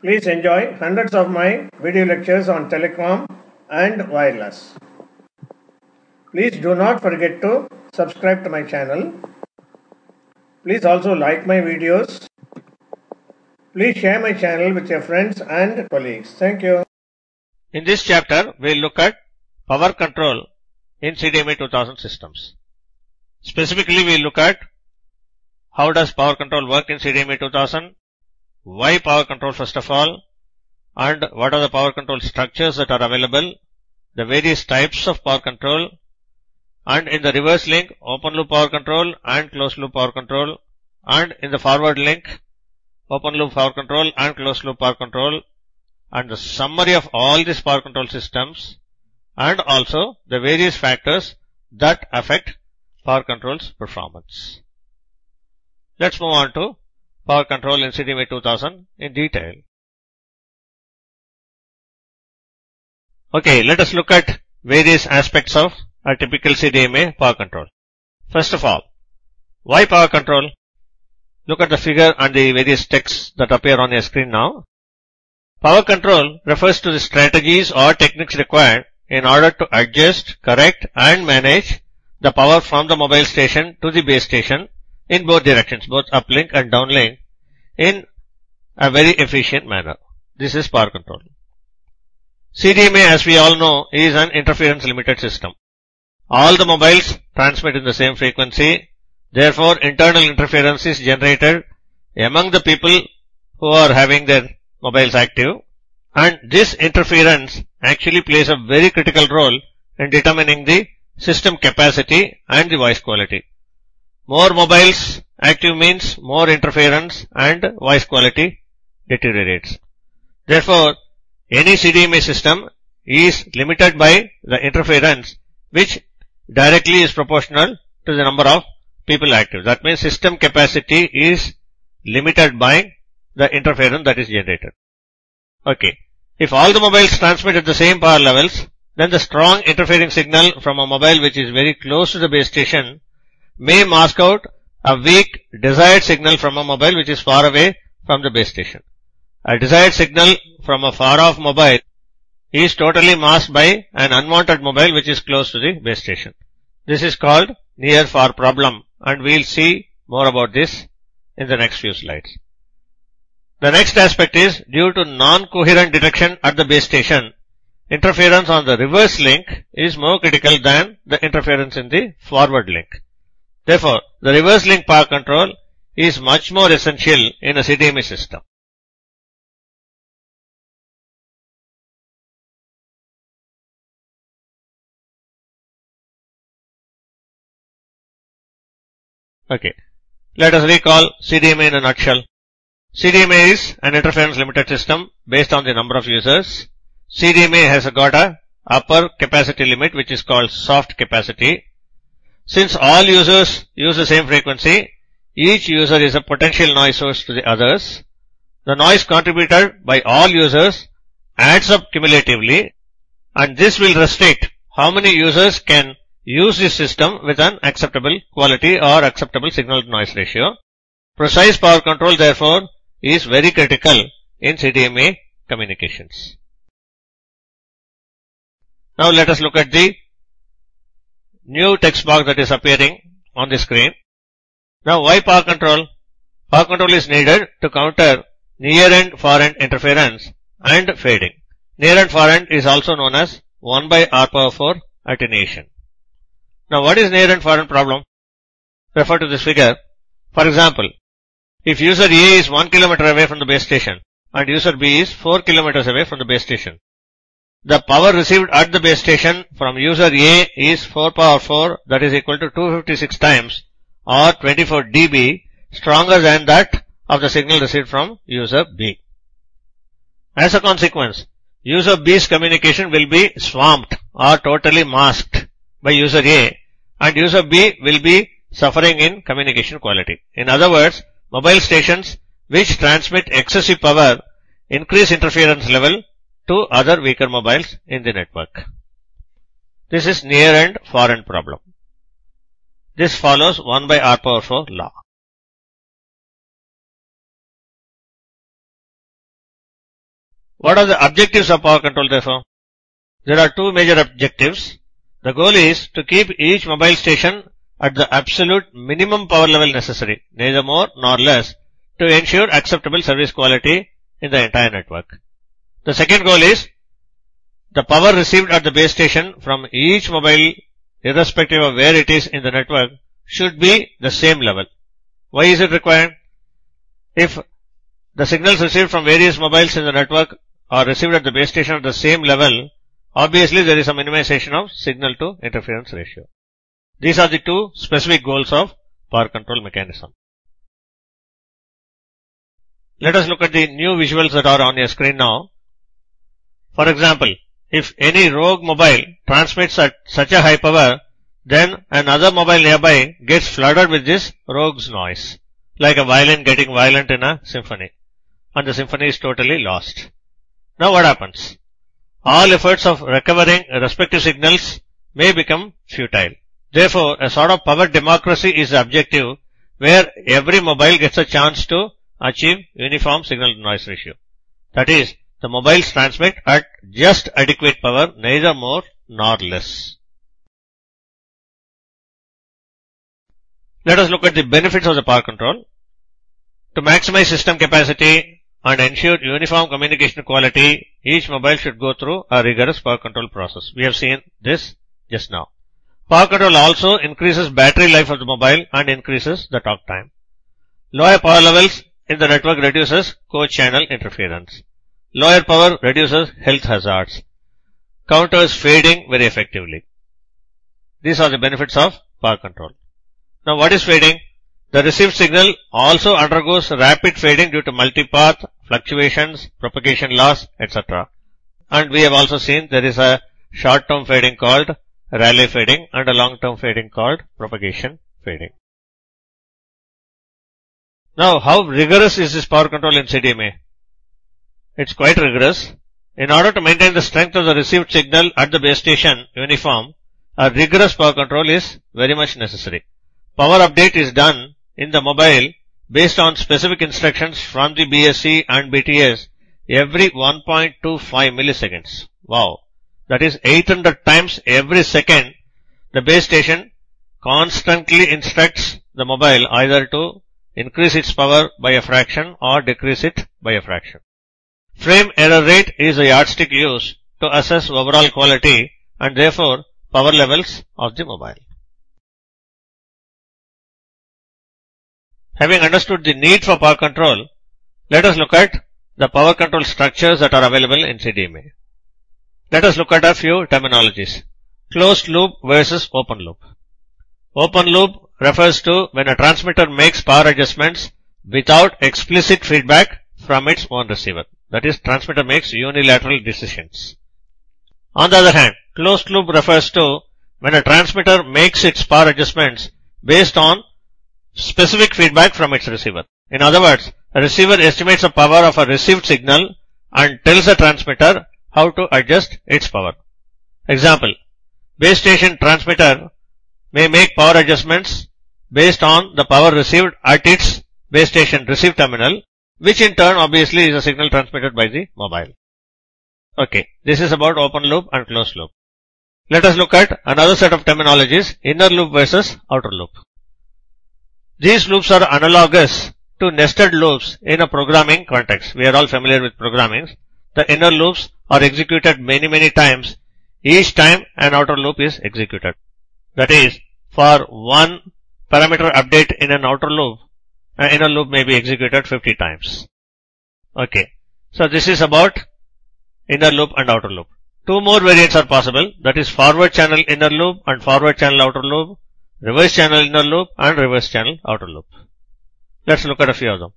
Please enjoy hundreds of my video lectures on telecom and wireless. Please do not forget to subscribe to my channel. Please also like my videos. Please share my channel with your friends and colleagues. Thank you. In this chapter, we'll look at power control in CDMA 2000 systems. Specifically, we'll look at how does power control work in CDMA 2000, why power control first of all, and what are the power control structures that are available, the various types of power control, and in the reverse link, open loop power control and closed loop power control, and in the forward link, open loop power control and closed loop power control, and the summary of all these power control systems, and also the various factors that affect power control's performance. Let's move on to power control in CDMA 2000 in detail. Okay, let us look at various aspects of a typical CDMA power control. First of all, why power control? Look at the figure and the various texts that appear on your screen now. Power control refers to the strategies or techniques required in order to adjust, correct and manage the power from the mobile station to the base station in both directions, both uplink and downlink in a very efficient manner. This is power control. CDMA as we all know is an interference limited system. All the mobiles transmit in the same frequency. Therefore, internal interference is generated among the people who are having their mobiles active. And this interference actually plays a very critical role in determining the system capacity and the voice quality. More mobiles active means more interference and voice quality deteriorates. Therefore, any CDMA system is limited by the interference which directly is proportional to the number of people active. That means system capacity is limited by the interference that is generated. Okay. If all the mobiles transmit at the same power levels, then the strong interfering signal from a mobile which is very close to the base station may mask out a weak desired signal from a mobile which is far away from the base station. A desired signal from a far off mobile is totally masked by an unwanted mobile which is close to the base station. This is called near far problem and we'll see more about this in the next few slides. The next aspect is due to non-coherent detection at the base station, interference on the reverse link is more critical than the interference in the forward link. Therefore, the reverse link power control is much more essential in a CDMA system. Okay. Let us recall CDMA in a nutshell. CDMA is an interference limited system based on the number of users. CDMA has got a upper capacity limit which is called soft capacity. Since all users use the same frequency, each user is a potential noise source to the others. The noise contributed by all users adds up cumulatively and this will restrict how many users can use this system with an acceptable quality or acceptable signal to noise ratio. Precise power control therefore is very critical in CDMA communications. Now let us look at the new text box that is appearing on the screen. Now why power control? Power control is needed to counter near and far end interference and fading. Near and far end is also known as 1 by R power 4 attenuation. Now what is near and far end problem? Refer to this figure. For example, if user A is 1 kilometer away from the base station and user B is 4 kilometers away from the base station, the power received at the base station from user A is 4 power 4 that is equal to 256 times or 24 dB stronger than that of the signal received from user B. As a consequence, user B's communication will be swamped or totally masked by user A and user B will be suffering in communication quality. In other words, mobile stations which transmit excessive power increase interference level to other weaker mobiles in the network. This is near and far end problem. This follows 1 by R power 4 law. What are the objectives of power control therefore? There are two major objectives. The goal is to keep each mobile station at the absolute minimum power level necessary, neither more nor less, to ensure acceptable service quality in the entire network. The second goal is the power received at the base station from each mobile, irrespective of where it is in the network, should be the same level. Why is it required? If the signals received from various mobiles in the network are received at the base station at the same level, obviously there is a minimization of signal to interference ratio. These are the two specific goals of power control mechanism. Let us look at the new visuals that are on your screen now. For example, if any rogue mobile transmits at such a high power, then another mobile nearby gets flooded with this rogue's noise, like a violin getting violent in a symphony, and the symphony is totally lost. Now what happens? All efforts of recovering respective signals may become futile. Therefore, a sort of power democracy is the objective where every mobile gets a chance to achieve uniform signal to noise ratio. That is, the mobiles transmit at just adequate power, neither more nor less. Let us look at the benefits of the power control. To maximize system capacity and ensure uniform communication quality, each mobile should go through a rigorous power control process. We have seen this just now. Power control also increases battery life of the mobile and increases the talk time. Lower power levels in the network reduces co-channel interference. Lower power reduces health hazards. Counters fading very effectively. These are the benefits of power control. Now what is fading? The received signal also undergoes rapid fading due to multipath, fluctuations, propagation loss, etc. And we have also seen there is a short-term fading called Rayleigh fading and a long-term fading called propagation fading. Now, how rigorous is this power control in CDMA? It's quite rigorous. In order to maintain the strength of the received signal at the base station uniform, a rigorous power control is very much necessary. Power update is done in the mobile based on specific instructions from the BSC and BTS every 1.25 milliseconds. Wow. That is 800 times every second the base station constantly instructs the mobile either to increase its power by a fraction or decrease it by a fraction. Frame error rate is a yardstick used to assess overall quality and therefore power levels of the mobile. Having understood the need for power control, let us look at the power control structures that are available in CDMA. Let us look at a few terminologies. Closed loop versus open loop. Open loop refers to when a transmitter makes power adjustments without explicit feedback from its own receiver. That is, transmitter makes unilateral decisions. On the other hand, closed loop refers to when a transmitter makes its power adjustments based on specific feedback from its receiver. In other words, a receiver estimates the power of a received signal and tells the transmitter how to adjust its power. Example, base station transmitter may make power adjustments based on the power received at its base station receive terminal, which in turn obviously is a signal transmitted by the mobile. Okay, this is about open loop and closed loop. Let us look at another set of terminologies, inner loop versus outer loop. These loops are analogous to nested loops in a programming context. We are all familiar with programming. The inner loops are executed many, many times each time an outer loop is executed. That is, for one parameter update in an outer loop, an inner loop may be executed 50 times. Okay. So this is about inner loop and outer loop. Two more variants are possible. That is forward channel inner loop and forward channel outer loop, reverse channel inner loop and reverse channel outer loop. Let's look at a few of them.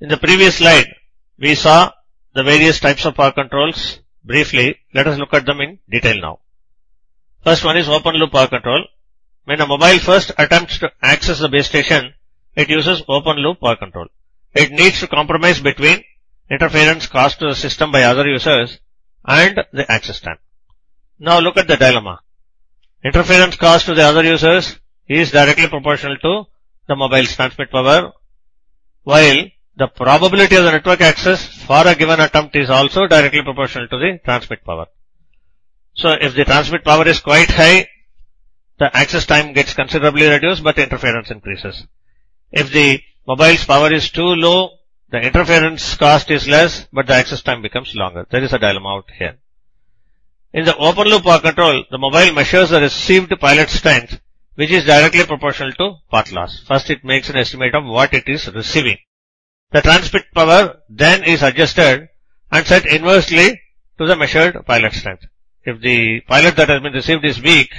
In the previous slide, we saw the various types of power controls briefly. Let us look at them in detail now. First one is open loop power control. When a mobile first attempts to access the base station, it uses open loop power control. It needs to compromise between interference caused to the system by other users and the access time. Now look at the dilemma. Interference caused to the other users is directly proportional to the mobile's transmit power, while the probability of the network access for a given attempt is also directly proportional to the transmit power. So if the transmit power is quite high, the access time gets considerably reduced but interference increases. If the mobile's power is too low, the interference cost is less but the access time becomes longer. There is a dilemma out here. In the open loop power control, the mobile measures the received pilot strength which is directly proportional to path loss. First it makes an estimate of what it is receiving. The transmit power then is adjusted and set inversely to the measured pilot strength. If the pilot that has been received is weak,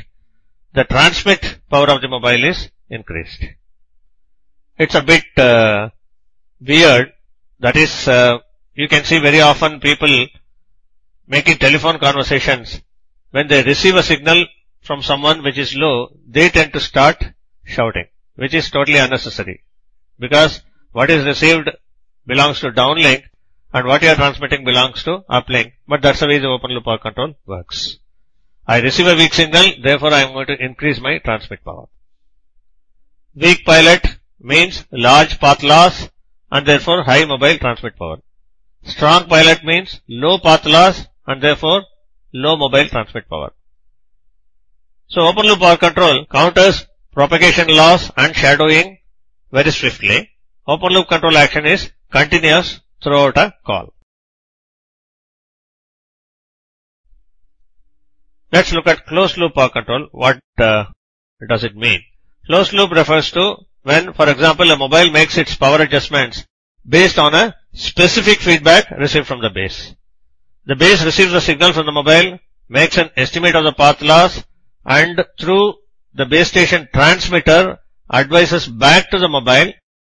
the transmit power of the mobile is increased. It's a bit uh, weird. That is, uh, you can see very often people making telephone conversations. When they receive a signal from someone which is low, they tend to start shouting, which is totally unnecessary. Because what is received belongs to downlink and what you are transmitting belongs to uplink. But that's the way the open loop power control works. I receive a weak signal, therefore I am going to increase my transmit power. Weak pilot means large path loss and therefore high mobile transmit power. Strong pilot means low path loss and therefore low mobile transmit power. So open loop power control counters propagation loss and shadowing very swiftly. Open loop control action is continuous throughout a call. Let's look at closed loop power control. What uh, does it mean? Closed loop refers to when, for example, a mobile makes its power adjustments based on a specific feedback received from the base. The base receives a signal from the mobile, makes an estimate of the path loss, and through the base station transmitter advises back to the mobile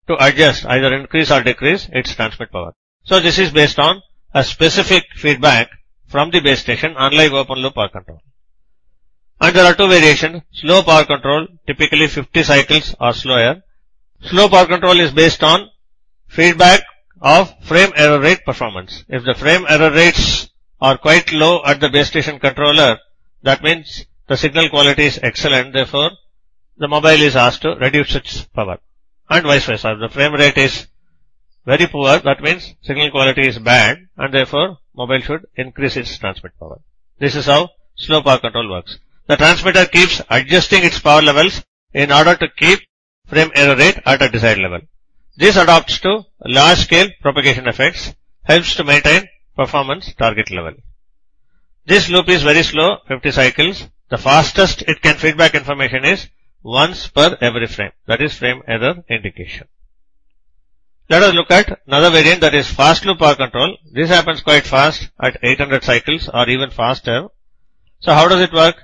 to adjust either increase or decrease its transmit power. So this is based on a specific feedback from the base station unlike open loop power control. And there are two variations, slow power control, typically 50 cycles or slower. Slow power control is based on feedback of frame error rate performance. If the frame error rates are quite low at the base station controller, that means the signal quality is excellent, therefore the mobile is asked to reduce its power and vice versa. If the frame rate is very poor, that means signal quality is bad and therefore mobile should increase its transmit power. This is how slow power control works. The transmitter keeps adjusting its power levels in order to keep frame error rate at a desired level. This adapts to large scale propagation effects, helps to maintain performance target level. This loop is very slow, 50 cycles. The fastest it can feedback information is once per every frame. That is frame error indication. Let us look at another variant that is fast loop power control. This happens quite fast at 800 cycles or even faster. So how does it work?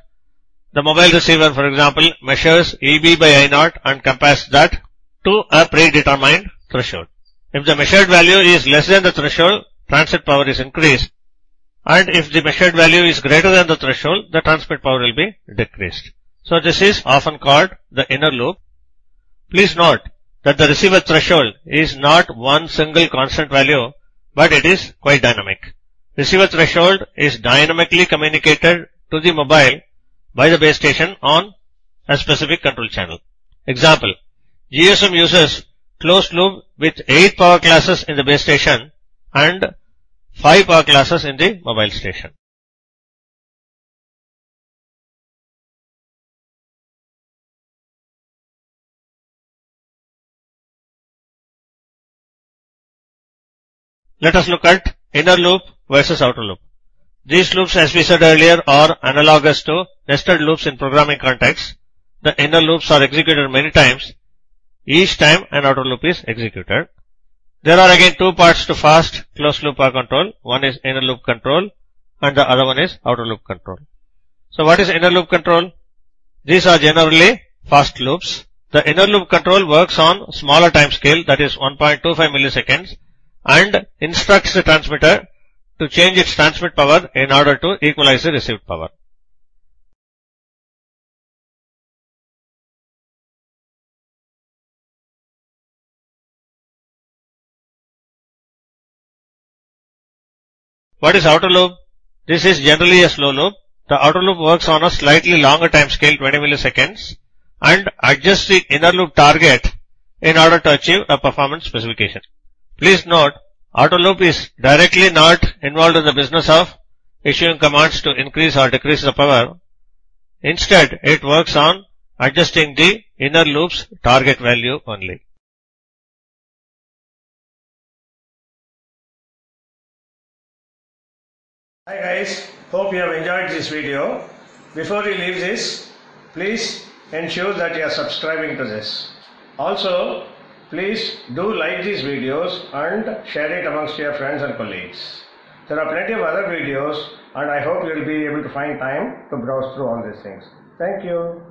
The mobile receiver for example measures EB by I naught and compares that to a predetermined threshold. If the measured value is less than the threshold, transmit power is increased and if the measured value is greater than the threshold, the transmit power will be decreased. So this is often called the inner loop. Please note that the receiver threshold is not one single constant value, but it is quite dynamic. Receiver threshold is dynamically communicated to the mobile by the base station on a specific control channel. Example, GSM uses closed loop with 8 power classes in the base station and 5 power classes in the mobile station. Let us look at inner loop versus outer loop. These loops as we said earlier are analogous to nested loops in programming context. The inner loops are executed many times. Each time an outer loop is executed. There are again two parts to fast closed loop power control. One is inner loop control and the other one is outer loop control. So what is inner loop control? These are generally fast loops. The inner loop control works on smaller time scale that is 1.25 milliseconds and instructs the transmitter to change its transmit power in order to equalize the received power. What is outer loop? This is generally a slow loop. The outer loop works on a slightly longer time scale 20 milliseconds and adjusts the inner loop target in order to achieve a performance specification. Please note, Outer loop is directly not involved in the business of issuing commands to increase or decrease the power. Instead, it works on adjusting the inner loop's target value only. Hi guys, hope you have enjoyed this video. Before you leave this, please ensure that you are subscribing to this. Also, please do like these videos and share it amongst your friends and colleagues. There are plenty of other videos and I hope you will be able to find time to browse through all these things. Thank you.